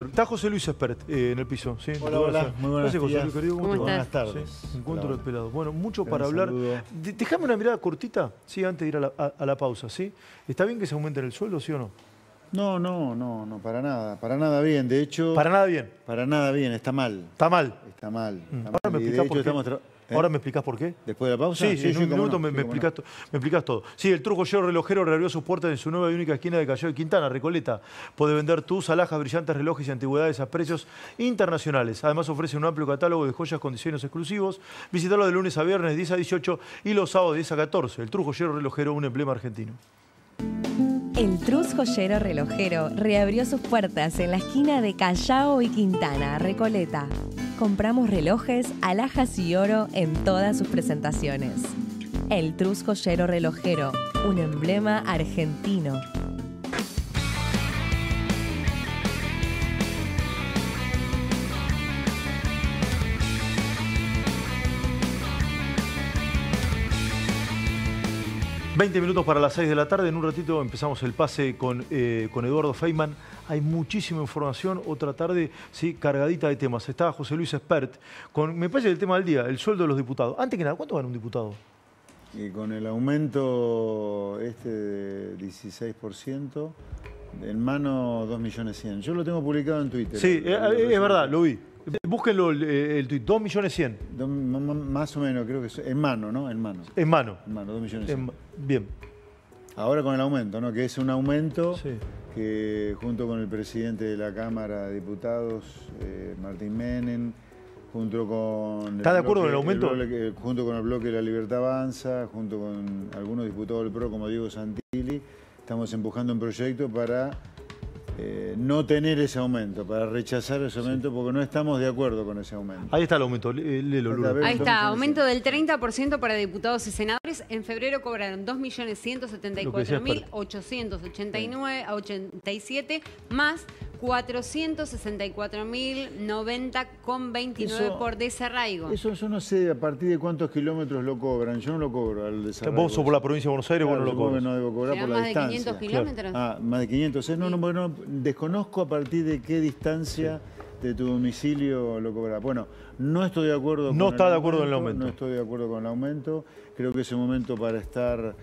Está José Luis Espert eh, en el piso. ¿sí? Hola, hola, muy buenas Gracias, José días. Luis, querido. ¿Cómo? Buenas tardes. Sí, encuentro Hola. de pelado. Bueno, mucho Gran para hablar. Déjame una mirada cortita, sí, antes de ir a la, a- a la pausa, ¿sí? ¿Está bien que se aumente el sueldo, sí o no? No, no, no, no, para nada, para nada bien. De hecho, Para nada bien. para nada bien, está mal. Está mal. Está mal. está Mm. mal. Ahora me Y de hecho por qué. estamos tra-. Ahora me explicás por qué. ¿Después de la pausa? Sí, sí, en un minuto no, me, to- explicás todo. Sí, el truco Joyero Relojero reabrió sus puertas en su nueva y única esquina de Callao de Quintana, Recoleta. Puede vender tus alhajas, brillantes relojes y antigüedades a precios internacionales. Además ofrece un amplio catálogo de joyas con diseños exclusivos. Visítalo de lunes a viernes, 10 a 18 y los sábados, 10 a 14. El truco Joyero Relojero, un emblema argentino. El Trus Joyero Relojero reabrió sus puertas en la esquina de Callao y Quintana, Recoleta. Compramos relojes, alhajas y oro en todas sus presentaciones. El Trus Joyero Relojero, un emblema argentino. 20 minutos para las 6 de la tarde. En un ratito empezamos el pase con, eh, con Eduardo Feynman. Hay muchísima información. Otra tarde, sí, cargadita de temas. Está José Luis Espert me parece, el tema del día, el sueldo de los diputados. Antes que nada, ¿cuánto gana un diputado? Y con el aumento este de 16%, en mano 2 millones 100. Yo lo tengo publicado en Twitter. Sí, eh, eh, es verdad, lo vi. Búsquenlo el, eh, el tuit, 2 millones 100 Do- m- m- Más o menos, creo que es en mano, ¿no? En mano. en mano. En mano, 2 millones 100. En ma- bien. Ahora con el aumento, ¿no? Que es un aumento Sí. que junto con el presidente de la Cámara de Diputados, eh, Martín Menem, junto con... ¿Está de acuerdo con el aumento? bloque- junto con el bloque de La Libertad Avanza, junto con algunos diputados del PRO como Diego Santilli, estamos empujando un proyecto para eh, no tener ese aumento, para rechazar ese aumento, porque no estamos de acuerdo con ese aumento. Ahí está el aumento, lé- léelo, Lula. Ahí está, aumento del 30% para diputados y senadores. En febrero cobraron Lo que decía 2.174.887 más 464.090,29 Eso- por desarraigo. Eso yo no sé a partir de cuántos kilómetros lo cobran, yo no lo cobro al desarrollo. Vos sos por la provincia de Buenos Aires, Claro, vos no lo cobras. no debo cobrar ¿Serán por la más de distancia. 500 kilómetros? Ah, más de 500. Eh, No, no, bueno, desconozco a partir de qué distancia de tu domicilio lo cobras. Bueno, no estoy de acuerdo No con está de acuerdo con el aumento. No estoy de acuerdo con el aumento. Creo que es un momento para estar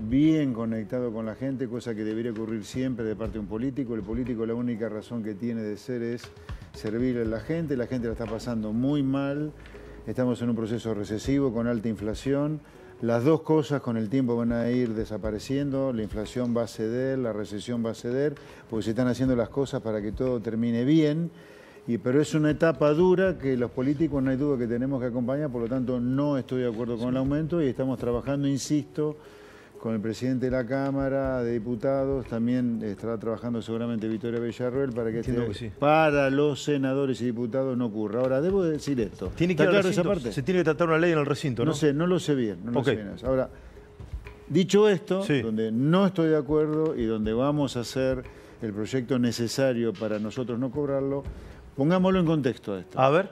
bien conectado con la gente, cosa que debería ocurrir siempre de parte de un político. El político la única razón que tiene de ser es servirle a la gente. La gente la está pasando muy mal. Estamos en un proceso recesivo con alta inflación. Las dos cosas con el tiempo van a ir desapareciendo, la inflación va a ceder, la recesión va a ceder, porque se están haciendo las cosas para que todo termine bien. Y, pero es una etapa dura que los políticos no hay duda que tenemos que acompañar, por lo tanto no estoy de acuerdo con el aumento y estamos trabajando, insisto, con el presidente de la Cámara de Diputados, también estará trabajando seguramente Victoria Villarroel para que, este- que sí. para los senadores y diputados no ocurra. Ahora, debo decir esto. Tiene que ¿Está claro esa parte? Se tiene que tratar una ley en el recinto, ¿no? No sé, no lo sé bien. No lo Ok. sé bien. Ahora, dicho esto, Sí. donde no estoy de acuerdo y donde vamos a hacer el proyecto necesario para nosotros no cobrarlo, pongámoslo en contexto a esto. A ver.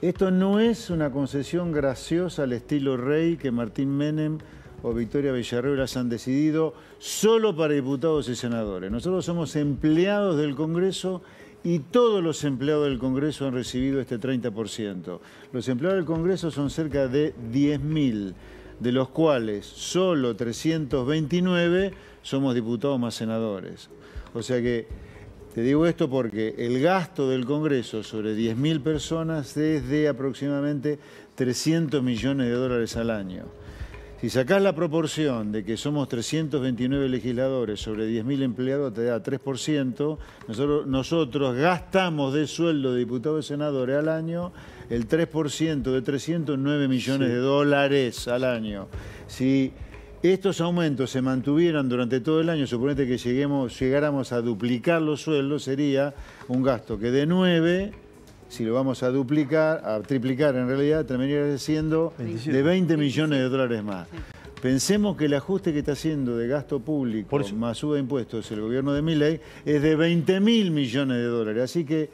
Esto no es una concesión graciosa al estilo rey que Martín Menem o Victoria Villarreal han decidido solo para diputados y senadores. Nosotros somos empleados del Congreso y todos los empleados del Congreso han recibido este 30%. Los empleados del Congreso son cerca de 10.000, de los cuales solo 329 somos diputados más senadores. O sea que te digo esto porque el gasto del Congreso sobre 10.000 personas es de aproximadamente 300 millones de dólares al año. Si sacás la proporción de que somos 329 legisladores sobre 10.000 empleados, te da 3%. Nosotros, nosotros gastamos de sueldo de diputados y senadores al año el 3% de 309 millones de dólares al año. Si estos aumentos se mantuvieran durante todo el año, suponete que lleguemos, llegáramos a duplicar los sueldos, sería un gasto que de 9, si lo vamos a duplicar, a triplicar en realidad, terminaría siendo 27. de 20 millones de dólares más. Pensemos que el ajuste que está haciendo de gasto público Por más suba de impuestos el gobierno de Milei es de 20 mil millones de dólares. Así que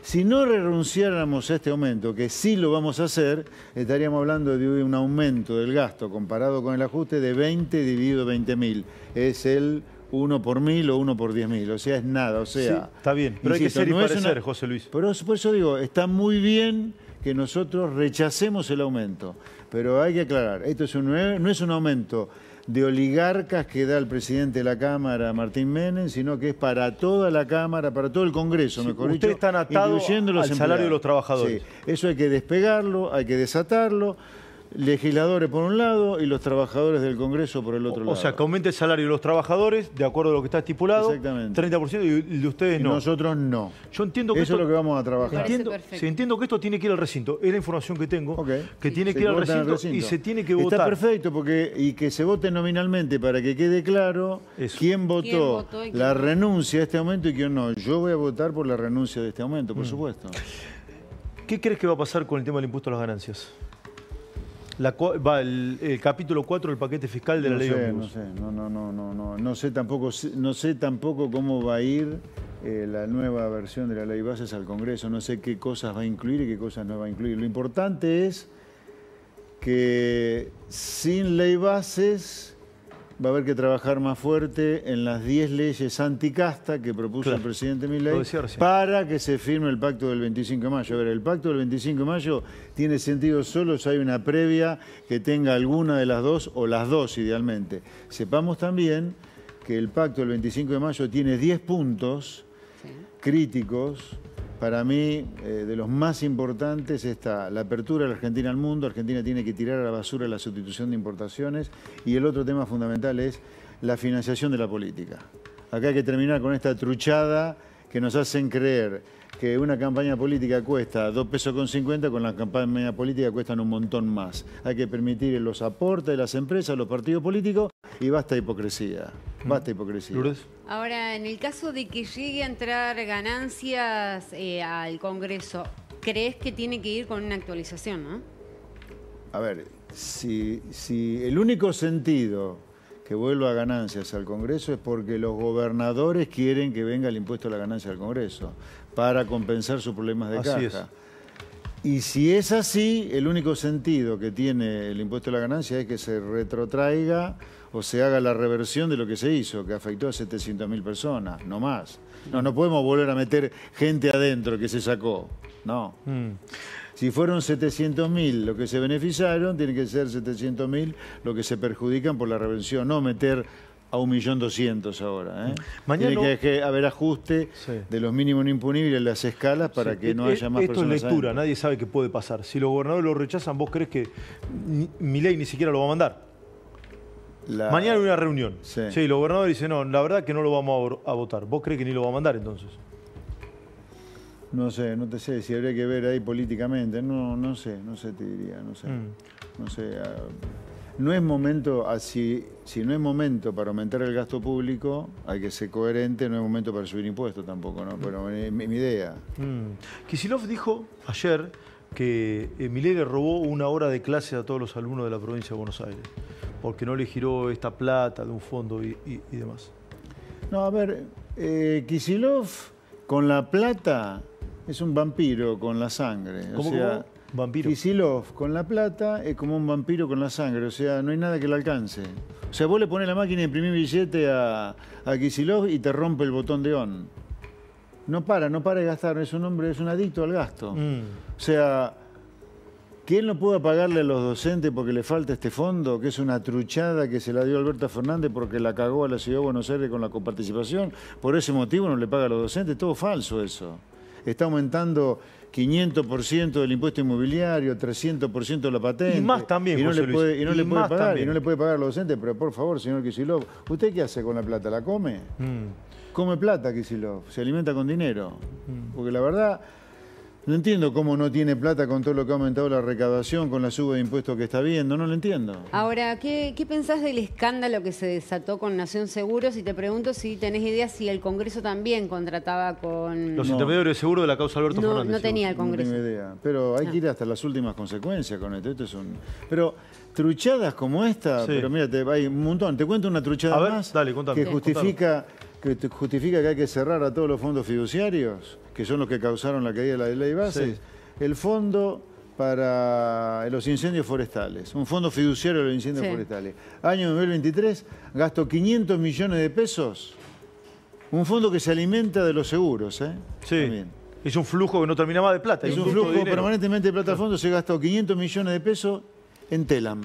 si no renunciáramos a este aumento, que sí lo vamos a hacer, estaríamos hablando de un aumento del gasto comparado con el ajuste de 20 dividido 20 mil. Es el uno por mil o uno por diez mil. O sea, es nada. O Sí, sea, está bien, pero hay que ser y no parecer, una- José Luis. Pero por eso digo, está muy bien que nosotros rechacemos el aumento. Pero hay que aclarar, esto es un, no es un aumento de oligarcas que da el presidente de la Cámara, Martín Menem, sino que es para toda la Cámara, para todo el Congreso, Sí, mejor ustedes dicho, están atados al salario de empleados. los trabajadores. Sí, eso hay que despegarlo, hay que desatarlo, legisladores por un lado y los trabajadores del Congreso por el otro O lado. sea, que aumente el salario de los trabajadores, de acuerdo a lo que está estipulado, Exactamente. 30% y el de ustedes Y no. nosotros no. Yo entiendo que Eso esto, es lo que vamos a trabajar. entiendo, sí, entiendo que esto tiene que ir al recinto. Es la información que tengo, Ok. que tiene Se que ir al recinto, y se tiene que Está votar. perfecto porque y que se vote nominalmente para que quede claro Eso. quién votó, ¿Quién votó y quién la renuncia a este aumento y quién no. Yo voy a votar por la renuncia de este aumento, Mm. por supuesto. ¿Qué crees que va a pasar con el tema del impuesto a las ganancias? La va el, el capítulo 4 del paquete fiscal de la ley sé, no sé, no, no, no, no, no, no sé tampoco, no sé tampoco cómo va a ir eh, la nueva versión de la ley bases al Congreso. No sé qué cosas va a incluir y qué cosas no va a incluir. Lo importante es que sin ley bases va a haber que trabajar más fuerte en las 10 leyes anticasta que propuso Claro. el presidente Milei para que se firme el pacto del 25 de mayo. A ver, el pacto del 25 de mayo tiene sentido solo si hay una previa que tenga alguna de las dos o las dos idealmente. Sepamos también que el pacto del 25 de mayo tiene 10 puntos Sí. críticos. Para mí, eh, de los más importantes está la apertura de la Argentina al mundo. Argentina tiene que tirar a la basura la sustitución de importaciones. Y el otro tema fundamental es la financiación de la política. Acá hay que terminar con esta truchada que nos hacen creer que una campaña política cuesta 2 pesos con 50, con la campaña política cuestan un montón más. Hay que permitir los aportes de las empresas, los partidos políticos y basta hipocresía. Basta hipocresía. Lourdes. Ahora, en el caso de que llegue a entrar ganancias eh, al Congreso, ¿crees que tiene que ir con una actualización, no? A ver, si, si el único sentido que vuelva a ganancias al Congreso es porque los gobernadores quieren que venga el impuesto a la ganancia al Congreso para compensar sus problemas de Así caja. es. Y si es así, el único sentido que tiene el impuesto a la ganancia es que se retrotraiga o se haga la reversión de lo que se hizo, que afectó a 700.000 personas, no más. No, no podemos volver a meter gente adentro que se sacó. No. Mm. Si fueron 700.000 los que se beneficiaron, tiene que ser 700.000 los que se perjudican por la revención, no meter a 1.200.000 ahora. ¿eh? Mañana tiene que, que haber ajuste Sí. de los mínimos no imponibles en las escalas para Sí, que no e- haya más Esto es personas lectura, adentro. nadie sabe qué puede pasar. Si los gobernadores lo rechazan, ¿vos crees que mi ley ni siquiera lo va a mandar? La- Mañana hay una reunión. Sí. Sí. los gobernadores dicen, no, la verdad que no lo vamos a votar. ¿Vos crees que ni lo va a mandar entonces? No sé, no te sé si habría que ver ahí políticamente. No, no sé, no sé, te diría, no sé. Mm. No sé. ah, No es momento, así, si no es momento para aumentar el gasto público, hay que ser coherente, no es momento para subir impuestos tampoco, ¿no? Pero mi, mi idea. Mm. Kisilov dijo ayer que eh, Milei le robó una hora de clase a todos los alumnos de la provincia de Buenos Aires, porque no le giró esta plata de un fondo y, y- y demás. No, a ver, eh, Kisilov con la plata es un vampiro con la sangre. ¿Cómo, o sea, cómo? Vampiro. Kisilov con la plata es como un vampiro con la sangre, o sea, no hay nada que lo alcance. O sea, vos le pones la máquina de imprimir billete a, a Kisilov y te rompe el botón de on. No para, no para de gastar, es un hombre, es un adicto al gasto. Mm. O sea, que él no pueda pagarle a los docentes porque le falta este fondo, que es una truchada que se la dio Alberto Fernández porque la cagó a la Ciudad de Buenos Aires con la coparticipación, por ese motivo no le paga a los docentes, todo falso eso. Está aumentando 500% del impuesto inmobiliario, 300% de la patente. Y más también, y no José le Luis, puede, y no y le puede pagar, también. y no le puede pagar a los docentes, pero por favor, señor Kicillof, ¿usted qué hace con la plata? ¿La come? Mm. Come plata, Kicillof, se alimenta con dinero. Mm. Porque la verdad, no entiendo cómo no tiene plata con todo lo que ha aumentado la recaudación, con la suba de impuestos que está viendo, no lo entiendo. Ahora, ¿qué, qué pensás del escándalo que se desató con Nación Seguros? Y te pregunto si tenés idea si el Congreso también contrataba con... Los No. intermediarios de seguro de la causa Alberto No, Fernández. no tenía el No Congreso. tengo idea. Pero hay que ir hasta las últimas consecuencias con esto. Esto es un... Pero truchadas como esta, Sí. pero mira, te- hay un montón. Te cuento una truchada A ver, más dale, contame. que justifica que justifica que hay que cerrar a todos los fondos fiduciarios, que son los que causaron la caída de la ley base. Sí. El fondo para los incendios forestales, un fondo fiduciario de los incendios Sí. forestales. Año 2023, gasto 500 millones de pesos, un fondo que se alimenta de los seguros. ¿eh? Sí. También. Es un flujo que no terminaba de plata. Es un flujo permanentemente de plata al fondo, se gastó 500 millones de pesos en Telam.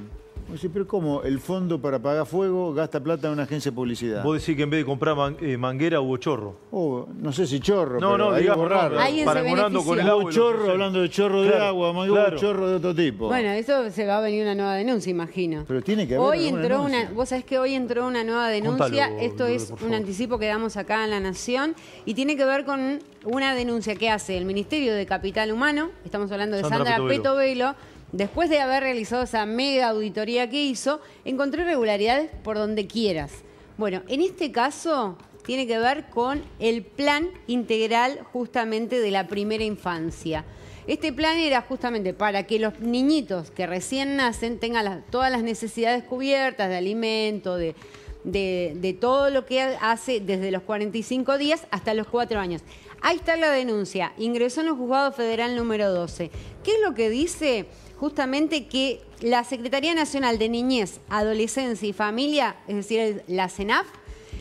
Vos decís, pero ¿cómo el fondo para pagar fuego gasta plata en una agencia de publicidad? Vos decís que en vez de comprar man- eh, manguera hubo chorro. Oh, no sé si chorro, No, pero no, ahí digamos, hubo raro. parangonando con el agua. Hubo chorro, hablando de chorro de agua, claro. chorro de otro tipo. Bueno, eso se va a venir una nueva denuncia, imagino. Pero tiene que haber Hoy entró denuncia. una, vos sabés que hoy entró una nueva denuncia, Contalo, esto es un anticipo que damos acá en La Nación y tiene que ver con una denuncia que hace el Ministerio de Capital Humano, estamos hablando de Sandra Sandra, Petovelo. Después de haber realizado esa mega auditoría que hizo, encontró irregularidades por donde quieras. Bueno, en este caso tiene que ver con el plan integral justamente de la primera infancia. Este plan era justamente para que los niñitos que recién nacen tengan todas las necesidades cubiertas de alimento, de, de- de todo lo que hace desde los 45 días hasta los 4 años. Ahí está la denuncia. Ingresó en el juzgado federal número 12. ¿Qué es lo que dice? Justamente que la Secretaría Nacional de Niñez, Adolescencia y Familia, es decir, la CENAF,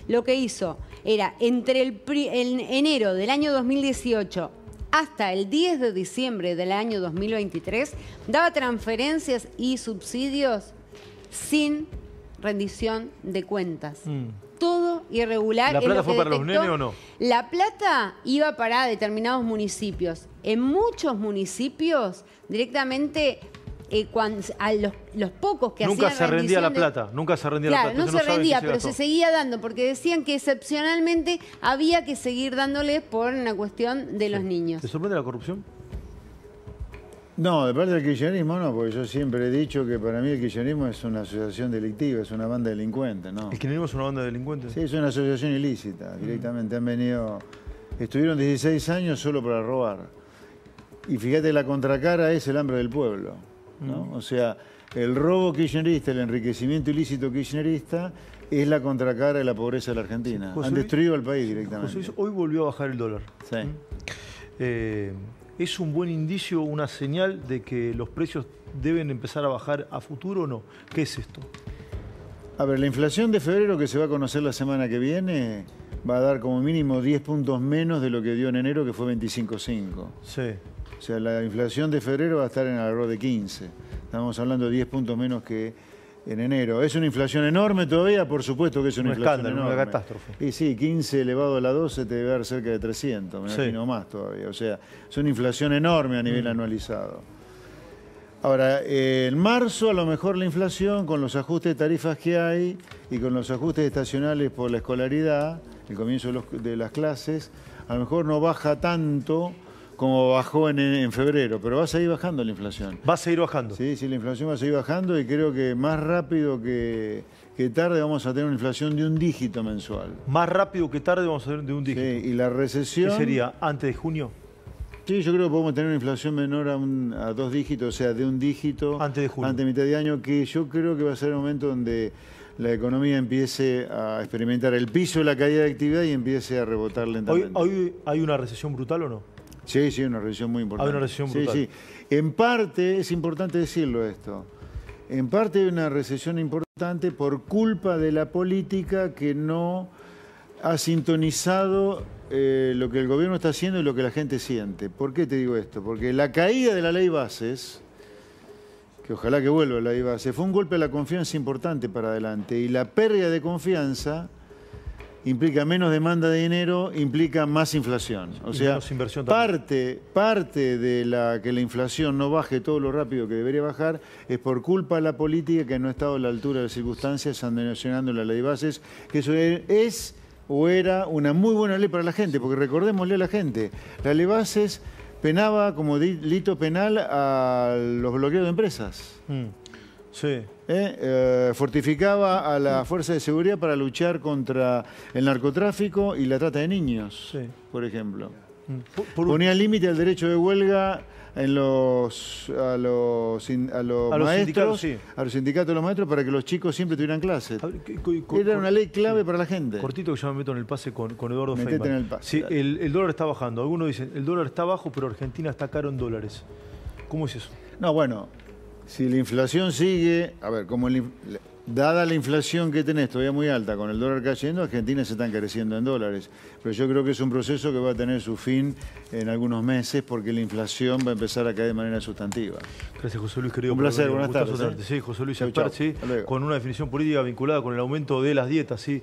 lo que hizo era entre el, enero del año 2018 hasta el 10 de diciembre del año 2023, daba transferencias y subsidios sin rendición de cuentas. Todo irregular. ¿La plata lo fue para los nenes o no? La plata iba para determinados municipios. En muchos municipios, directamente, eh, cuan- a los, los pocos que Nunca hacían se rendía la de- plata, nunca se rendía Claro, la plata. no entonces se rendía, se pero gastó. se seguía dando, porque decían que excepcionalmente había que seguir dándoles por una cuestión de los niños. ¿Te sorprende la corrupción? No, de parte del kirchnerismo no, porque yo siempre he dicho que para mí el kirchnerismo es una asociación delictiva, es una banda delincuente, ¿no? ¿El kirchnerismo es una banda de delincuentes? Sí, es una asociación ilícita, directamente. Han venido, estuvieron 16 años solo para robar. Y fíjate, la contracara es el hambre del pueblo, ¿no? O sea, el robo kirchnerista, el enriquecimiento ilícito kirchnerista es la contracara de la pobreza de la Argentina. Han destruido al país directamente. Hoy volvió a bajar el dólar. Sí. Eh, ¿Es un buen indicio, una señal de que los precios deben empezar a bajar a futuro o no? ¿Qué es esto? A ver, la inflación de febrero que se va a conocer la semana que viene va a dar como mínimo 10 puntos menos de lo que dio en enero, que fue 25,5. Sí. O sea, la inflación de febrero va a estar en alrededor de 15. Estamos hablando de 10 puntos menos que en enero. ¿Es una inflación enorme todavía? Por supuesto que es una Un inflación escándalo, una enorme. catástrofe. Y sí, 15 elevado a la 12 te debe dar cerca de 300, me Sí. imagino más todavía. O sea, es una inflación enorme a Mm. nivel anualizado. Ahora, eh, en marzo a lo mejor la inflación, con los ajustes de tarifas que hay y con los ajustes estacionales por la escolaridad, el comienzo de, los- de las clases, a lo mejor no baja tanto como bajó en, en febrero, pero va a seguir bajando la inflación. Va a seguir bajando. Sí, sí, la inflación va a seguir bajando y creo que más rápido que, que tarde vamos a tener una inflación de un dígito mensual. Más rápido que tarde vamos a ver de un dígito. Sí, y la recesión... ¿Qué sería? ¿Antes de junio? Sí, yo creo que podemos tener una inflación menor a, un- a dos dígitos, o sea, de un dígito Antes de junio. antes de mitad de año, que yo creo que va a ser el momento donde la economía empiece a experimentar el piso de la caída de actividad y empiece a rebotar ¿Hoy, lentamente. hoy hay una recesión brutal o no? Sí, sí, una recesión muy importante. Hay una recesión Sí, sí. En parte, es importante decirlo esto, en parte hay una recesión importante por culpa de la política que no ha sintonizado eh, lo que el gobierno está haciendo y lo que la gente siente. ¿Por qué te digo esto? Porque la caída de la ley bases, que ojalá que vuelva la ley bases, fue un golpe a la confianza importante para adelante y la pérdida de confianza implica menos demanda de dinero, implica más inflación. O sea, parte, parte de la que la inflación no baje todo lo rápido que debería bajar es por culpa de la política que no ha estado a la altura de las circunstancias sancionando la ley de bases, que eso es o era una muy buena ley para la gente, porque recordémosle a la gente, la ley de bases penaba como delito penal a los bloqueos de empresas. Mm. Sí. ¿eh? Eh, fortificaba a la fuerza de seguridad para luchar contra el narcotráfico y la trata de niños, Sí. por ejemplo. Mm. Por- por- Ponía límite al derecho de huelga en los, a los, sin- a los A los maestros, sí. a los sindicatos de los maestros para que los chicos siempre tuvieran clases. A ver, ¿qué- co- co- Era una ley clave para la gente. Cortito que yo me meto en el pase con, con Eduardo Metete Feynman. en el pase, Sí, el dólar está bajando. Algunos dicen, el dólar está bajo, pero Argentina está caro en dólares. ¿Cómo es eso? No, bueno, si la inflación sigue, a ver, como el dada la inflación que tenés todavía muy alta con el dólar cayendo, Argentina se está encareciendo en dólares. Pero yo creo que es un proceso que va a tener su fin en algunos meses porque la inflación va a empezar a caer de manera sustantiva. Gracias, José Luis, querido. Un placer, buenas tardes. ¿eh? Sí, José Luis luego. con una definición política vinculada con el aumento de las dietas, sí.